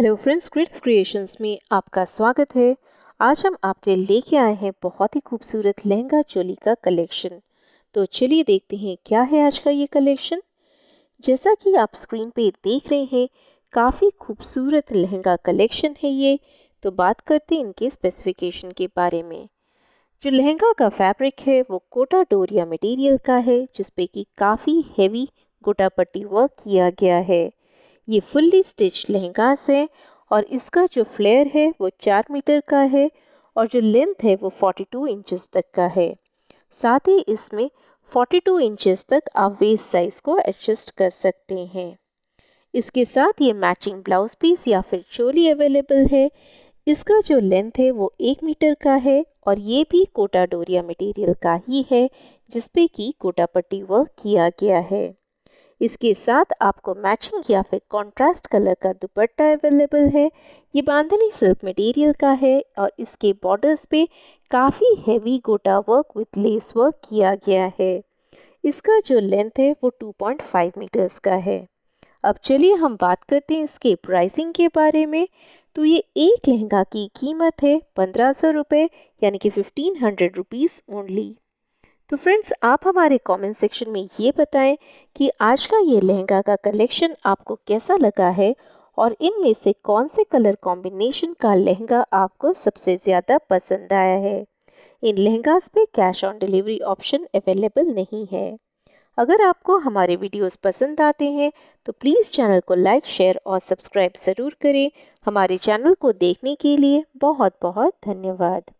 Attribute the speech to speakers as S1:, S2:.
S1: Hello friends क्रिट creations में आपका स्वागत है। आज हम आपके लेके आए हैं बहुत ही खूबसूरत लहंगा चोली का कलेक्शन तो चलिए देखते हैं क्या है आज का ये कलेक्शन जैसा कि आप स्क्रीन पे देख रहे हैं, काफ़ी खूबसूरत लहंगा कलेक्शन है ये। तो बात करते हैं इनके स्पेसिफिकेशन के बारे में। जो लहंगा का फैब्रिक है, वो कोटा डोरिया मटेरियल का है, जिसपे कि काफ़ी हैवी गोटा पट्टी वर्क किया गया है। ये फुल्ली स्टिच लहंगास है और इसका जो फ्लेयर है वो चार मीटर का है और जो लेंथ है वो 42 इंचेस तक का है। साथ ही इसमें 42 इंचेस तक आप वेस्ट साइज़ को एडजस्ट कर सकते हैं। इसके साथ ये मैचिंग ब्लाउज पीस या फिर चोली अवेलेबल है। इसका जो लेंथ है वो एक मीटर का है और ये भी कोटा डोरिया मटेरियल का ही है जिसपे कि कोटा पट्टी वर्क किया गया है। इसके साथ आपको मैचिंग या फिर कॉन्ट्रास्ट कलर का दुपट्टा अवेलेबल है। ये बांधनी सिल्क मटेरियल का है और इसके बॉर्डर्स पे काफ़ी हैवी गोटा वर्क विथ लेस वर्क किया गया है। इसका जो लेंथ है वो 2.5 मीटर्स का है। अब चलिए हम बात करते हैं इसके प्राइसिंग के बारे में। तो ये एक लहंगा की कीमत है पंद्रह सौ रुपये यानी कि फिफ्टीन हंड्रेड रुपीज़ ओनली तो फ्रेंड्स आप हमारे कमेंट सेक्शन में ये बताएँ कि आज का ये लहंगा का कलेक्शन आपको कैसा लगा है और इनमें से कौन से कलर कॉम्बिनेशन का लहंगा आपको सबसे ज़्यादा पसंद आया है। इन लहंगास पे cash on delivery option available नहीं है। अगर आपको हमारे वीडियोस पसंद आते हैं तो प्लीज़ चैनल को लाइक शेयर और सब्सक्राइब ज़रूर करें। हमारे चैनल को देखने के लिए बहुत बहुत धन्यवाद।